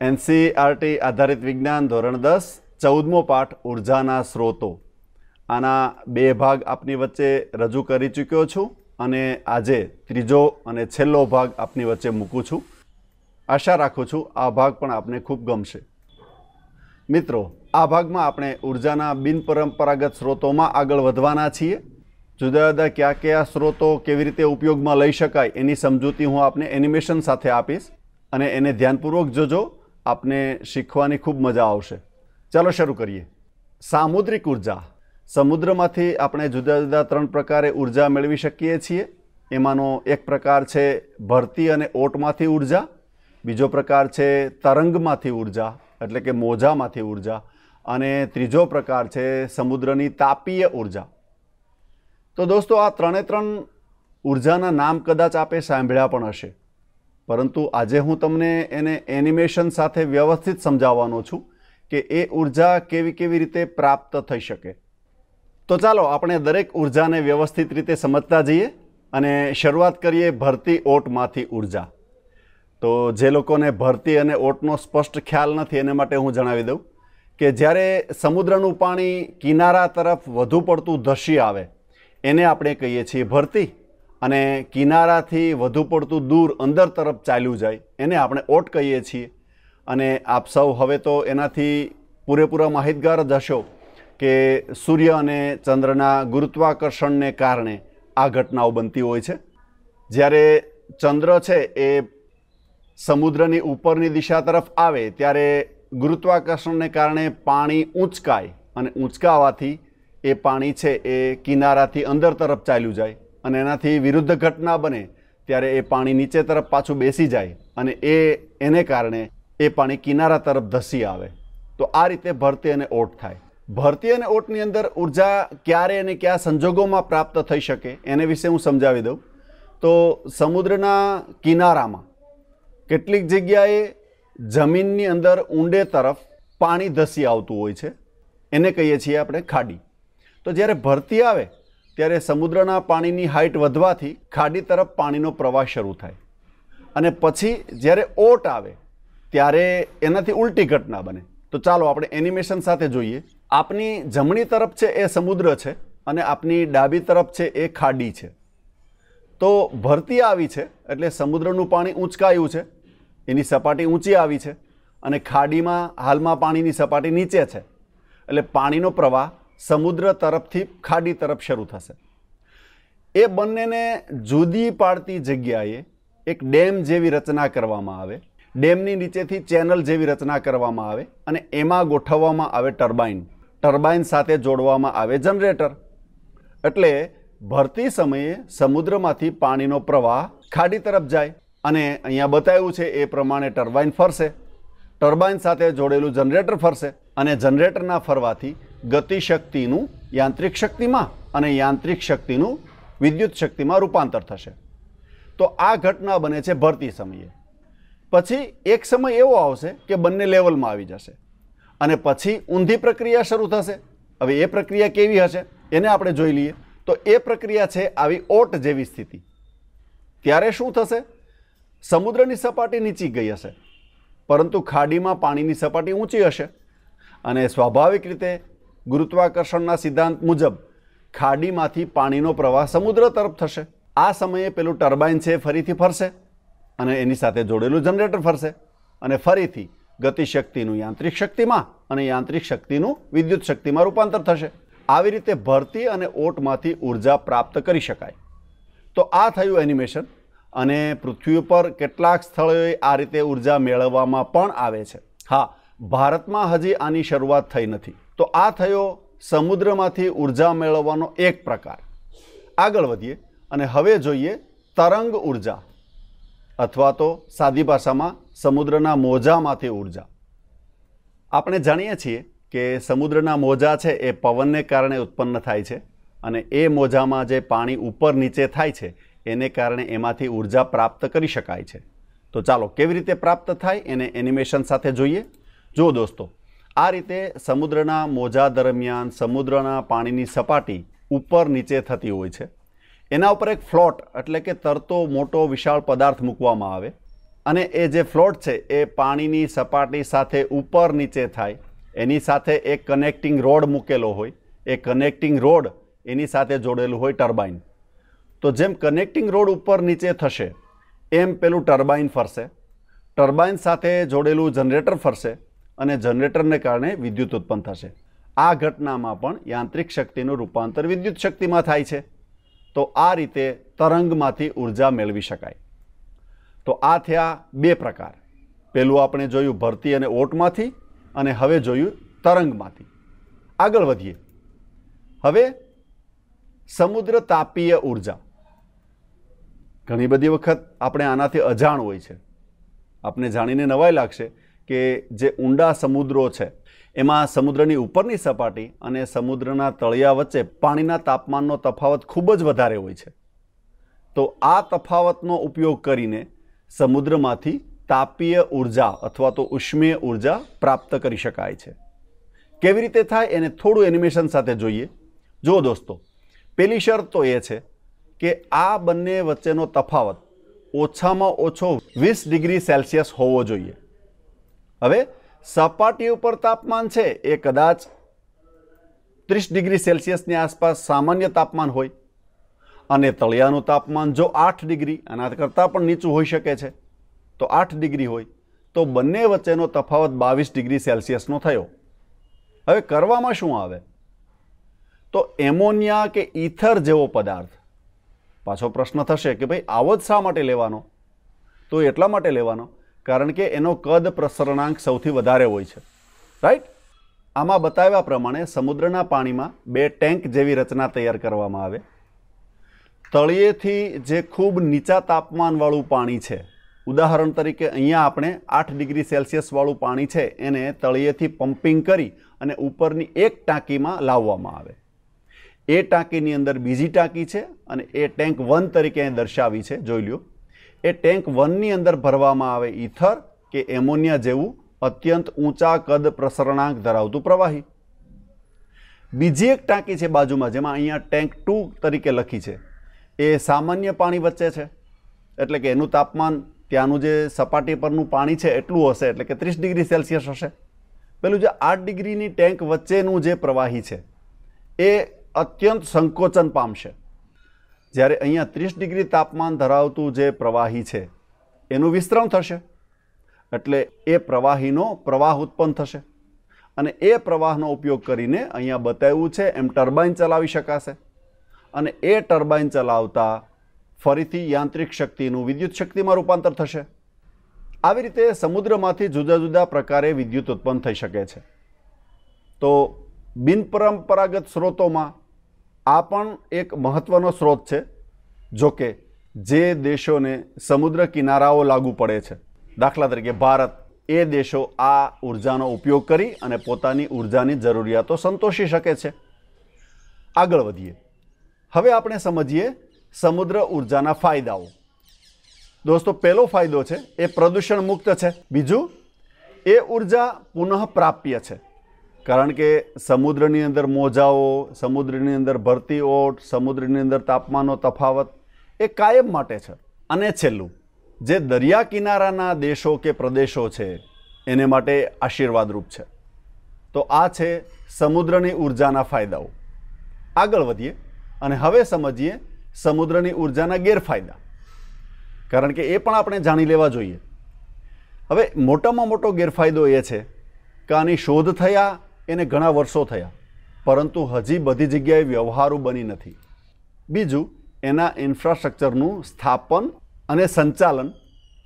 NCERT આધારિત વિજ્ઞાન ધોરણ દસ, ચૌદમો પાઠ ઉર્જાના સ્ત્રોતો આના બે ભાગ આપની વચ્ચે રજૂ કરી ચૂક્યો છું અને આજે ત્રીજો અને છેલ્લો ભાગ આપની વચ્ચે મૂકું છું. આશા રાખું છું આ ભાગ પણ આપને ખૂબ ગમશે. મિત્રો, આ ભાગમાં આપણે ઉર્જાના બિનપરંપરાગત સ્ત્રોતોમાં આગળ વધવાના છીએ. જુદા જુદા કયા કયા સ્ત્રોતો કેવી રીતે ઉપયોગમાં લઈ શકાય એની સમજૂતી હું આપને એનિમેશન સાથે આપીશ. અને એને ધ્યાનપૂર્વક જોજો. આપને શીખવાની ખૂબ મજા આવશે. ચાલો શરૂ કરીએ. સામુદ્રિક ઊર્જા. સમુદ્રમાંથી આપણે જુદા જુદા ત્રણ પ્રકારે ઊર્જા મેળવી શકીએ છીએ. એમાંનો એક પ્રકાર છે ભરતી અને ઓટમાંથી ઊર્જા. બીજો પ્રકાર છે તરંગમાંથી ઊર્જા, એટલે કે મોજામાંથી ઊર્જા. અને ત્રીજો પ્રકાર છે સમુદ્રની તાપીય ઊર્જા. તો દોસ્તો, આ ત્રણે ત્રણ ઉર્જાના નામ કદાચ આપે સાંભળ્યા પણ હશે. પરંતુ આજે હું તમને એને એનિમેશન સાથે વ્યવસ્થિત સમજાવવાનો છું કે એ ઊર્જા કેવી કેવી રીતે પ્રાપ્ત થઈ શકે. તો ચાલો આપણે દરેક ઉર્જાને વ્યવસ્થિત રીતે સમજતા જઈએ અને શરૂઆત કરીએ ભરતી ઓટમાંથી ઊર્જા. તો જે લોકોને ભરતી અને ઓટનો સ્પષ્ટ ખ્યાલ નથી એને માટે હું જણાવી દઉં કે જ્યારે સમુદ્રનું પાણી કિનારા તરફ વધુ પડતું ધસી આવે, એને આપણે કહીએ છીએ ભરતી. અને કિનારાથી વધુ પડતું દૂર અંદર તરફ ચાલ્યું જાય, એને આપણે ઓટ કહીએ છીએ. અને આપ સૌ હવે તો એનાથી પૂરેપૂરા માહિતગાર જ હશો કે સૂર્ય અને ચંદ્રના ગુરુત્વાકર્ષણને કારણે આ ઘટનાઓ બનતી હોય છે. જ્યારે ચંદ્ર છે એ સમુદ્રની ઉપરની દિશા તરફ આવે, ત્યારે ગુરુત્વાકર્ષણને કારણે પાણી ઊંચકાય અને ઊંચકાવાથી એ પાણી છે એ કિનારાથી અંદર તરફ ચાલ્યું જાય. અને એનાથી વિરુદ્ધ ઘટના બને ત્યારે એ પાણી નીચે તરફ પાછું બેસી જાય અને એ, એને કારણે એ પાણી કિનારા તરફ ધસી આવે. તો આ રીતે ભરતી અને ઓટ થાય. ભરતી અને ઓટની અંદર ઊર્જા ક્યારે અને કયા સંજોગોમાં પ્રાપ્ત થઈ શકે એને વિશે હું સમજાવી દઉં. તો સમુદ્રના કિનારામાં કેટલીક જગ્યાએ જમીનની અંદર ઊંડે તરફ પાણી ધસી આવતું હોય છે. એને કહીએ છીએ આપણે ખાડી. તો જ્યારે ભરતી આવે ત્યારે સમુદ્રના પાણીની હાઇટ વધવાથી ખાડી તરફ પાણીનો પ્રવાહ શરૂ થાય. અને પછી જ્યારે ઓટ આવે, ત્યારે એનાથી ઉલટી ઘટના બને. તો ચાલો આપણે એનિમેશન સાથે જોઈએ. આપની જમણી તરફ છે એ સમુદ્ર છે અને આપની ડાબી તરફ છે એ ખાડી છે. તો ભરતી આવી છે એટલે સમુદ્રનું પાણી ઊંચકાયું છે. એની સપાટી ઊંચી આવી છે અને ખાડીમાં હાલમાં પાણીની સપાટી નીચે છે. એટલે પાણીનો પ્રવાહ સમુદ્ર તરફથી ખાડી તરફ શરૂ થશે. એ બંનેને જુદી પાડતી જગ્યાએ એક ડેમ જેવી રચના કરવામાં આવે. ડેમની નીચેથી ચેનલ જેવી રચના કરવામાં આવે અને એમાં ગોઠવવામાં આવે ટર્બાઇન. ટર્બાઇન સાથે જોડવામાં આવે જનરેટર. એટલે ભરતી સમયે સમુદ્રમાંથી પાણીનો પ્રવાહ ખાડી તરફ જાય અને અહીંયા બતાવ્યું છે એ પ્રમાણે ટર્બાઇન ફરશે. ટર્બાઇન સાથે જોડેલું જનરેટર ફરશે અને જનરેટરના ફરવાથી ગતિશક્તિનું યાંત્રિક શક્તિમાં અને યાંત્રિક શક્તિનું વિદ્યુત શક્તિમાં રૂપાંતર થશે. તો આ ઘટના બને છે ભરતી સમયે. પછી એક સમય એવો આવશે કે બંને લેવલમાં આવી જશે. અને પછી ઊંધી પ્રક્રિયા શરૂ થશે. હવે એ પ્રક્રિયા કેવી હશે એને આપણે જોઈ લઈએ. તો એ પ્રક્રિયા છે આવી ઓટ જેવી સ્થિતિ. ત્યારે શું થશે? સમુદ્રની સપાટી નીચી ગઈ હશે. પરંતુ ખાડીમાં પાણીની સપાટી ઊંચી હશે. અને સ્વાભાવિક રીતે ગુરુત્વાકર્ષણના સિદ્ધાંત મુજબ ખાડીમાંથી પાણીનો પ્રવાહ સમુદ્ર તરફ થશે. આ સમયે પેલું ટર્બાઇન છે ફરીથી ફરશે અને એની સાથે જોડેલું જનરેટર ફરશે અને ફરીથી ગતિશક્તિનું યાંત્રિક શક્તિમાં અને યાંત્રિક શક્તિનું વિદ્યુત શક્તિમાં રૂપાંતર થશે. આવી રીતે ભરતી અને ઓટમાંથી ઊર્જા પ્રાપ્ત કરી શકાય. તો આ થયું એનિમેશન અને પૃથ્વી ઉપર કેટલાક સ્થળોએ આ રીતે ઊર્જા મેળવવામાં પણ આવે છે. હા, ભારતમાં હજી આની શરૂઆત થઈ નથી. તો આ થયો સમુદ્રમાંથી ઊર્જા મેળવવાનો એક પ્રકાર. આગળ વધીએ અને હવે જોઈએ તરંગ ઊર્જા અથવા તો સાદી ભાષામાં સમુદ્રના મોજામાંથી ઊર્જા. આપણે જાણીએ છીએ કે સમુદ્રના મોજા છે એ પવનને કારણે ઉત્પન્ન થાય છે અને એ મોજામાં જે પાણી ઉપર નીચે થાય છે એને કારણે એમાંથી ઊર્જા પ્રાપ્ત કરી શકાય છે. તો ચાલો કેવી રીતે પ્રાપ્ત થાય એને એનિમેશન સાથે જોઈએ. જો દોસ્તો આ રીતે સમુદ્રના મોજા દરમિયાન સમુદ્રના પાણીની સપાટી ઉપર નીચે થતી હોય છે. એના ઉપર એક ફ્લોટ એટલે કે તરતો મોટો વિશાળ પદાર્થ મૂકવામાં આવે અને એ જે ફ્લોટ છે એ પાણીની સપાટી સાથે ઉપર નીચે થાય. એની સાથે એક કનેક્ટિંગ રોડ મૂકેલો હોય. એ કનેક્ટિંગ રોડ એની સાથે જોડેલું હોય ટર્બાઇન તો જેમ કનેક્ટિંગ રોડ ઉપર નીચે થશે, એમ પેલું ટર્બાઇન ફરશે. ટર્બાઇન સાથે જોડેલું જનરેટર ફરશે. અને જનરેટરને કારણે વિદ્યુત ઉત્પન્ન થશે. આ ઘટનામાં પણ યાંત્રિક શક્તિનું રૂપાંતર વિદ્યુત શક્તિમાં થાય છે. તો આ રીતે તરંગમાંથી ઊર્જા મેળવી શકાય. તો આ થયા બે પ્રકાર. પેલું આપણે જોયું ભરતી અને ઓટમાંથી અને હવે જોયું તરંગમાંથી. આગળ વધીએ. હવે સમુદ્ર તાપીય ઊર્જા. ઘણી બધી વખત આપણે આનાથી અજાણ હોય છે. આપણે જાણીને નવાઈ લાગશે કે જે ઊંડા સમુદ્રો છે, એમાં સમુદ્રની ઉપરની સપાટી અને સમુદ્રના તળિયા વચ્ચે પાણીના તાપમાનનો તફાવત ખૂબ જ વધારે હોય છે. તો આ તફાવતનો ઉપયોગ કરીને સમુદ્રમાંથી તાપીય ઊર્જા અથવા તો ઉષ્મીય ઊર્જા પ્રાપ્ત કરી શકાય છે. કેવી રીતે થાય એને થોડું એનિમેશન સાથે જોઈએ. જો દોસ્તો પેલી શરત તો એ છે કે આ બંને વચ્ચેનો તફાવત ઓછામાં ઓછો વીસ ડિગ્રી સેલ્સિયસ હોવો જોઈએ. હવે સપાટી ઉપર તાપમાન છે એ કદાચ ત્રીસ ડિગ્રી સેલ્સિયસની આસપાસ સામાન્ય તાપમાન હોય અને તળિયાનું તાપમાન જો આઠ ડિગ્રી, આના કરતાં પણ નીચું હોઈ શકે છે, તો આઠ ડિગ્રી હોય, તો બંને વચ્ચેનો તફાવત બાવીસ ડિગ્રી સેલ્સિયસનો થયો. હવે કરવામાં શું આવે? તો એમોનિયા કે ઈથર જેવો પદાર્થ. પાછો પ્રશ્ન થશે કે ભાઈ આવો જ શા માટે લેવાનો? તો એટલા માટે લેવાનો? કારણ કે એનો કદ પ્રસરણાંક સૌથી વધારે હોય છે. રાઈટ આમાં બતાવ્યા પ્રમાણે સમુદ્રના પાણીમાં બે ટેન્ક જેવી રચના તૈયાર કરવામાં આવે. તળિયેથી જે ખૂબ નીચા તાપમાનવાળું પાણી છે, ઉદાહરણ તરીકે અહીંયા આપણે આઠ ડિગ્રી સેલ્સિયસવાળું પાણી છે, એને તળિયેથી પમ્પિંગ કરી અને ઉપરની એક ટાંકીમાં લાવવામાં આવે. એ ટાંકીની અંદર બીજી ટાંકી છે અને એ ટેન્ક વન તરીકે અહીં દર્શાવી છે, જોઈ લ્યો. એ ટેન્ક વનની અંદર ભરવામાં આવે ઈથર કે એમોનિયા જેવું અત્યંત ઊંચા કદ પ્રસરણાંક ધરાવતું પ્રવાહી. બીજી એક ટાંકી છે બાજુમાં, જેમાં અહીંયા ટેન્ક ટુ તરીકે લખી છે. એ સામાન્ય પાણી વચ્ચે છે, એટલે કે એનું તાપમાન ત્યાંનું જે સપાટી પરનું પાણી છે એટલું હશે, એટલે કે ત્રીસ ડિગ્રી સેલ્સિયસ હશે. પેલું જે આઠ ડિગ્રીની ટેન્ક વચ્ચેનું જે પ્રવાહી છે, એ અત્યંત સંકોચન પામશે. જ્યારે અહીંયા ત્રીસ ડિગ્રી તાપમાન ધરાવતું જે પ્રવાહી છે, એનું વિસ્તરણ થશે. એટલે એ પ્રવાહીનો પ્રવાહ ઉત્પન્ન થશે. અને એ પ્રવાહનો ઉપયોગ કરીને અહીંયા બતાવ્યું છે, એમ ટર્બાઇન ચલાવી શકાશે. અને એ ટર્બાઇન ચલાવતા ફરીથી યાંત્રિક શક્તિનું વિદ્યુત શક્તિમાં રૂપાંતર થશે. આવી રીતે સમુદ્રમાંથી જુદા જુદા પ્રકારે વિદ્યુત ઉત્પન્ન થઈ શકે છે. તો બિનપરંપરાગત સ્ત્રોતોમાં આ પણ એક મહત્વનો સ્ત્રોત છે, જો કે જે દેશોને સમુદ્ર કિનારાઓ લાગુ પડે છે. દાખલા તરીકે ભારત એ દેશો આ ઉર્જાનો ઉપયોગ કરી અને પોતાની ઉર્જાની જરૂરિયાતો સંતોષી શકે છે. આગળ વધીએ. હવે આપણે સમજીએ સમુદ્ર ઉર્જાના ફાયદાઓ. દોસ્તો, પહેલો ફાયદો છે, એ પ્રદૂષણ મુક્ત છે. બીજું, એ ઊર્જા પુનઃપ્રાપ્ય છે. કારણ કે સમુદ્રની અંદર મોજાઓ, સમુદ્રની અંદર ભરતી ઓટ, સમુદ્રની અંદર તાપમાનનો તફાવત એ કાયમ માટે છે અને છેલ્લું. જે દરિયા કિનારાના દેશો કે પ્રદેશો છે, એને માટે આશીર્વાદરૂપ છે. તો આ છે સમુદ્રની ઉર્જાના ફાયદાઓ. આગળ વધીએ અને હવે સમજીએ સમુદ્રની ઉર્જાના ગેરફાયદા. કારણ કે એ પણ આપણે જાણી લેવા જોઈએ. હવે મોટામાં મોટો ગેરફાયદો એ છે કે આની શોધ થયા એને ઘણા વર્ષો થયા. પરંતુ હજી બધી જગ્યાએ વ્યવહારો બની નથી. બીજું, એના ઇન્ફ્રાસ્ટ્રક્ચરનું સ્થાપન અને સંચાલન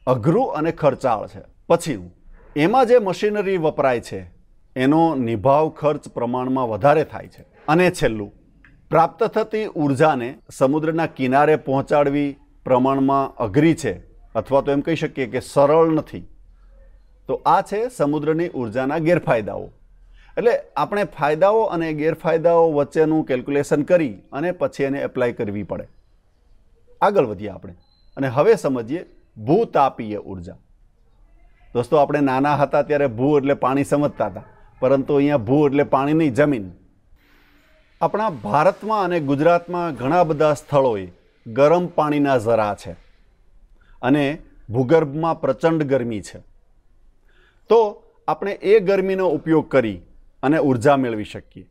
અઘરું અને ખર્ચાળ છે. પછીનું, એમાં જે મશીનરી વપરાય છે, એનો નિભાવ ખર્ચ પ્રમાણમાં વધારે થાય છે. અને છેલ્લું, પ્રાપ્ત થતી ઉર્જાને સમુદ્રના કિનારે પહોંચાડવી પ્રમાણમાં અઘરી છે, અથવા તો એમ કહી શકીએ કે સરળ નથી. તો આ છે સમુદ્રની ઉર્જાના ગેરફાયદાઓ. એટલે આપણે ફાયદાઓ અને ગેરફાયદાઓ વચ્ચેનું કેલ્ક્યુલેશન કરી અને પછી એને એપ્લાય કરવી પડે. આગળ વધીએ આપણે. અને હવે સમજીએ ભૂતાપીય ઊર્જા. દોસ્તો, આપણે નાના હતા ત્યારે ભૂ એટલે પાણી સમજતા હતા. પરંતુ અહીંયા ભૂ એટલે પાણીની જમીન. આપણા ભારતમાં અને ગુજરાતમાં ઘણા બધા સ્થળોએ ગરમ પાણીના ઝરા છે. અને ભૂગર્ભમાં પ્રચંડ ગરમી છે. તો આપણે એ ગરમીનો ઉપયોગ કરી અને ઊર્જા મેળવી શકીએ.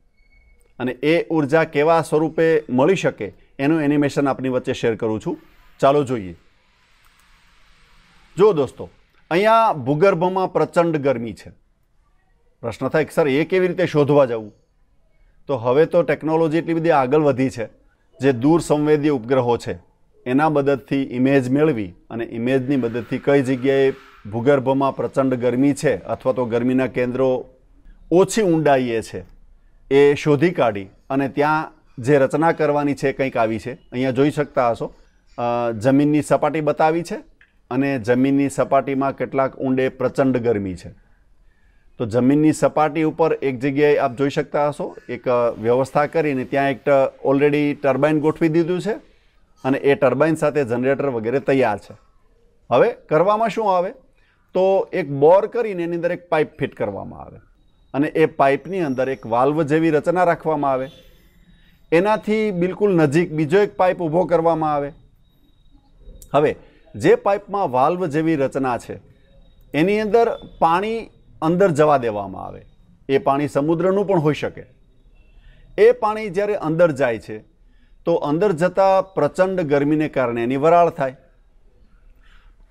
અને એ ઊર્જા કેવા સ્વરૂપે મળી શકે એનું એનિમેશન આપની વચ્ચે શેર કરું છું. ચાલો જોઈએ. જો દોસ્તો, અહીંયા ભૂગર્ભમાં પ્રચંડ ગરમી છે. પ્રશ્ન થાય કે સર, એ કેવી રીતે શોધવા જવું? તો હવે તો ટેકનોલોજી એટલી બધી આગળ વધી છે જે દૂર સંવેદી ઉપગ્રહો છે. એના મદદથી ઇમેજ મેળવી અને ઇમેજની મદદથી કઈ જગ્યાએ ભૂગર્ભમાં પ્રચંડ ગરમી છે અથવા તો ગરમીના કેન્દ્રો ઓછી ઊંડાઈએ છે. એ શોધી કાઢી અને ત્યાં જે રચના કરવાની છે કંઈક આવી છે. અહીંયા જોઈ શકતા હશો. જમીનની સપાટી બતાવી છે અને જમીનની સપાટીમાં કેટલાક ઊંડે પ્રચંડ ગરમી છે. તો જમીનની સપાટી ઉપર એક જગ્યાએ આપ જોઈ શકતા હશો. એક વ્યવસ્થા કરીને ત્યાં એક ઓલરેડી ટર્બાઇન ગોઠવી દીધું છે અને એ ટર્બાઇન સાથે જનરેટર વગેરે તૈયાર છે. હવે કરવામાં શું આવે? તો એક બોર કરીને એની અંદર એક પાઇપ ફિટ કરવામાં આવે. અને એ પાઇપની અંદર એક વાલ્વ જેવી રચના રાખવામાં આવે. એનાથી બિલકુલ નજીક બીજો એક પાઇપ ઊભો કરવામાં આવે. હવે, જે પાઇપમાં વાલ્વ જેવી રચના છે, એની અંદર પાણી અંદર જવા દેવામાં આવે. એ પાણી સમુદ્રનું પણ હોઈ શકે. એ પાણી જ્યારે અંદર જાય છે, તો અંદર જતા પ્રચંડ ગરમીને કારણે એની વરાળ થાય.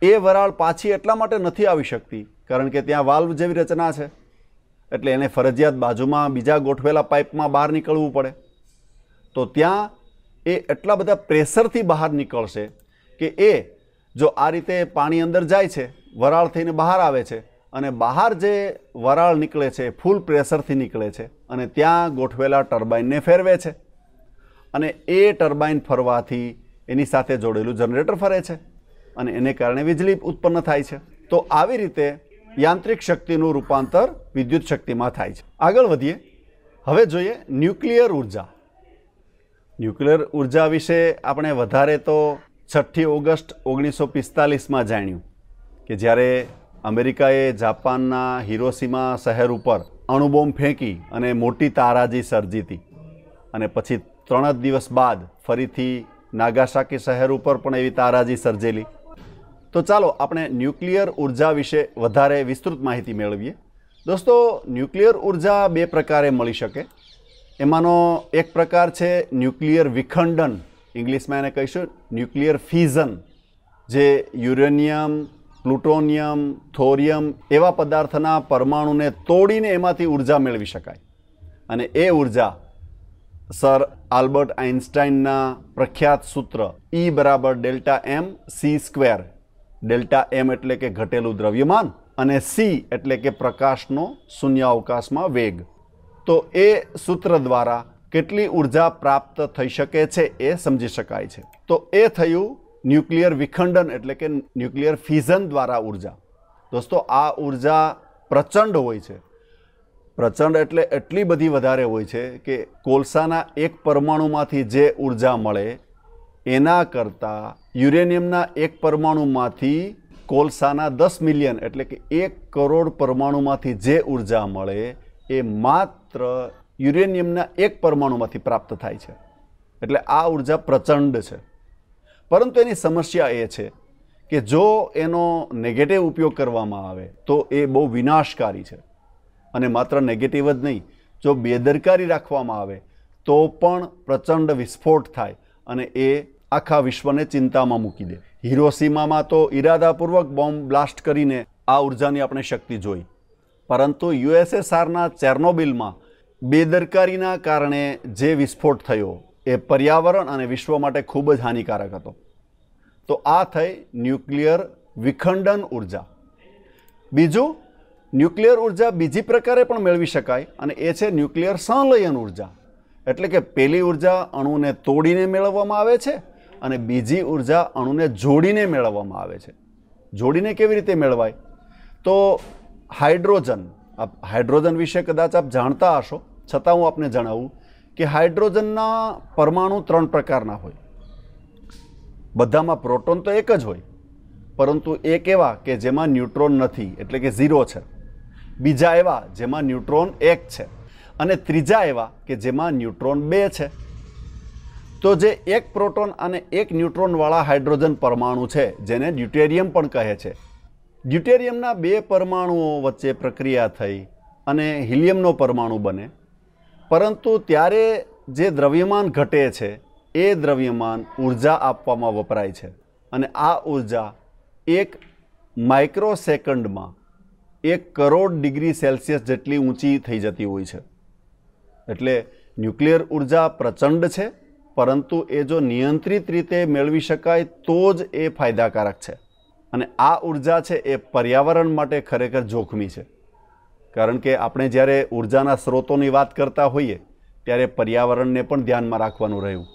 એ વરાળ પાછી એટલા માટે નથી આવી શકતી, કારણ કે ત્યાં વાલ્વ જેવી રચના છે. એટલે એને ફરજિયાત બાજુમાં બીજા ગોઠવેલા પાઇપમાં બહાર નીકળવું પડે. તો ત્યાં એ એટલા બધા પ્રેશરથી બહાર નીકળશે કે એ જો આ રીતે પાણી અંદર જાય છે, વરાળ થઈને બહાર આવે છે અને બહાર જે વરાળ નીકળે છે, ફૂલ પ્રેશરથી નીકળે છે અને ત્યાં ગોઠવેલા ટર્બાઇનને ફેરવે છે અને એ ટર્બાઇન ફરવાથી એની સાથે જોડેલું જનરેટર ફરે છે અને એને કારણે વીજળી ઉત્પન્ન થાય છે. તો આવી રીતે યાંત્રિક શક્તિનું રૂપાંતર વિદ્યુત શક્તિમાં થાય છે. આગળ વધીએ. હવે જોઈએ ન્યુક્લિયર ઊર્જા. ન્યુક્લિયર ઊર્જા વિશે આપણે વધારે તો છઠ્ઠી ઓગસ્ટ ઓગણીસો પિસ્તાલીસમાં જાણ્યું કે જ્યારે અમેરિકાએ જાપાનના હિરોસીમા શહેર ઉપર અણુબોમ્બ ફેંકી અને મોટી તારાજી સર્જી હતી અને પછી ત્રણ જ દિવસ બાદ ફરીથી નાગાસાકી શહેર ઉપર પણ એવી તારાજી સર્જેલી. તો ચાલો આપણે ન્યુક્લિયર ઊર્જા વિશે વધારે વિસ્તૃત માહિતી મેળવીએ. દોસ્તો, ન્યુક્લિયર ઊર્જા બે પ્રકારે મળી શકે. એમાંનો એક પ્રકાર છે ન્યુક્લિયર વિખંડન. ઇંગ્લિશમાં એને કહીશું ન્યુક્લિયર ફિઝન, જે યુરેનિયમ, પ્લુટોનિયમ, થોરિયમ એવા પદાર્થના પરમાણુને તોડીને એમાંથી ઊર્જા મેળવી શકાય. અને એ ઊર્જા સર આલ્બર્ટ આઇન્સ્ટાઇનના પ્રખ્યાત સૂત્ર ઈ બરાબર delta M C square delta M એટલે કે ઘટેલું દ્રવ્યમાન અને સી એટલે કે પ્રકાશનો શૂન્યાવકાશમાં વેગ. તો એ સૂત્ર દ્વારા કેટલી ઊર્જા પ્રાપ્ત થઈ શકે છે એ સમજી શકાય છે. તો એ થયું ન્યુક્લિયર વિખંડન એટલે કે ન્યુક્લિયર ફિઝન દ્વારા ઊર્જા. દોસ્તો, આ ઊર્જા પ્રચંડ હોય છે. પ્રચંડ એટલે એટલી બધી વધારે હોય છે કે કોલસાના એક પરમાણુમાંથી જે ઊર્જા મળે એના કરતાં યુરેનિયમના એક પરમાણુમાંથી કોલસાના દસ મિલિયન એટલે કે એક કરોડ પરમાણુમાંથી જે ઊર્જા મળે, એ માત્ર યુરેનિયમના એક પરમાણુમાંથી પ્રાપ્ત થાય છે. એટલે આ ઊર્જા પ્રચંડ છે. પરંતુ એની સમસ્યા એ છે કે જો એનો નેગેટિવ ઉપયોગ કરવામાં આવે, તો એ બહુ વિનાશકારી છે. અને માત્ર નેગેટિવ જ નહીં, જો બેદરકારી રાખવામાં આવે, તો પણ પ્રચંડ વિસ્ફોટ થાય અને એ આખા વિશ્વને ચિંતામાં મૂકી દે. હિરોસીમામાં તો ઈરાદાપૂર્વક બોમ્બ બ્લાસ્ટ કરીને આ ઉર્જાની આપણે શક્તિ જોઈ. પરંતુ યુએસએસઆરના ચેર્નોબિલમાં બેદરકારીના કારણે જે વિસ્ફોટ થયો, એ પર્યાવરણ અને વિશ્વ માટે ખૂબ જ હાનિકારક હતો. તો આ થઈ ન્યુક્લિયર વિખંડન ઊર્જા. બીજું, ન્યુક્લિયર ઊર્જા બીજી પ્રકારે પણ મેળવી શકાય અને એ છે ન્યુક્લિયર સંલયન ઊર્જા. એટલે કે પેલી ઊર્જા અણુને તોડીને મેળવવામાં આવે છે અને બીજી ઊર્જા અણુને જોડીને મેળવવામાં આવે છે. જોડીને કેવી રીતે મેળવાય? તો હાઇડ્રોજન, આપ હાઇડ્રોજન વિશે કદાચ આપ જાણતા હશો, છતાં હું આપને જણાવું કે હાઇડ્રોજનના પરમાણુ ત્રણ પ્રકારના હોય. બધામાં પ્રોટોન તો એક જ હોય, પરંતુ એક એવા કે જેમાં ન્યુટ્રોન નથી, એટલે કે ઝીરો છે. બીજા એવા જેમાં ન્યુટ્રોન એક છે. અને ત્રીજા એવા કે જેમાં ન્યુટ્રોન બે છે. તો જે એક પ્રોટોન અને એક ન્યુટ્રોનવાળા હાઇડ્રોજન પરમાણુ છે, જેને ડ્યુટેરિયમ પણ કહે છે. ડ્યુટેરિયમના બે પરમાણુઓ વચ્ચે પ્રક્રિયા થઈ અને હિલિયમનો પરમાણુ બને. પરંતુ ત્યારે જે દ્રવ્યમાન ઘટે છે, એ દ્રવ્યમાન ઊર્જા આપવામાં વપરાય છે અને આ ઊર્જા એક માઇક્રો સેકન્ડમાં એક કરોડ ડિગ્રી સેલ્સિયસ જેટલી ઊંચી થઈ જતી હોય છે. એટલે ન્યુક્લિયર ઊર્જા પ્રચંડ છે પરંતુ એ જો નિયંત્રિત રીતે મેળવી શકાય તો જ એ ફાયદાકારક છે. અને આ ઊર્જા છે એ પર્યાવરણ માટે ખરેખર જોખમી છે. કારણ કે આપણે જ્યારે ઉર્જાના સ્ત્રોતોની વાત કરતા હોઈએ, ત્યારે પર્યાવરણને પણ ધ્યાનમાં રાખવાનું રહ્યું.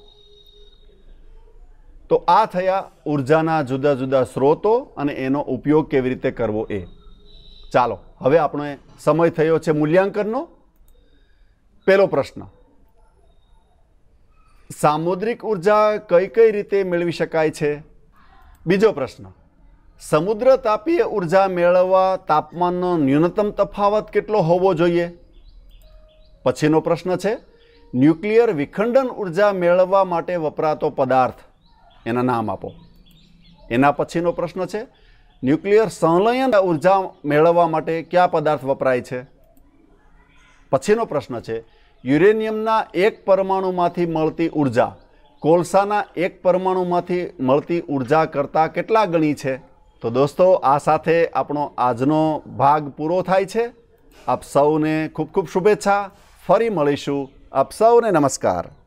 તો આ થયા ઉર્જાના જુદા જુદા સ્ત્રોતો અને એનો ઉપયોગ કેવી રીતે કરવો એ. ચાલો, હવે આપણે સમય થયો છે મૂલ્યાંકનનો. પહેલો પ્રશ્ન સામુદ્રિક ઊર્જા કઈ કઈ રીતે મેળવી શકાય છે? બીજો પ્રશ્ન. સમુદ્ર તાપીય ઊર્જા મેળવવા તાપમાનનો ન્યૂનતમ તફાવત કેટલો હોવો જોઈએ? પછીનો પ્રશ્ન છે, ન્યુક્લિયર વિખંડન ઊર્જા મેળવવા માટે વપરાતો પદાર્થ. એના નામ આપો. એના પછીનો પ્રશ્ન છે, ન્યુક્લિયર સંલયન ઊર્જા મેળવવા માટે કયા પદાર્થ વપરાય છે? પછીનો પ્રશ્ન છે યુરેનિયમના એક પરમાણુમાંથી મળતી ઊર્જા, કોલસાના એક પરમાણુમાંથી મળતી ઊર્જા કરતાં કેટલા ગણી છે? તો દોસ્તો, આ સાથે આપણો આજનો ભાગ પૂરો થાય છે. આપ સૌને ખૂબ ખૂબ શુભેચ્છા. ફરી મળીશું. આપ સૌને નમસ્કાર.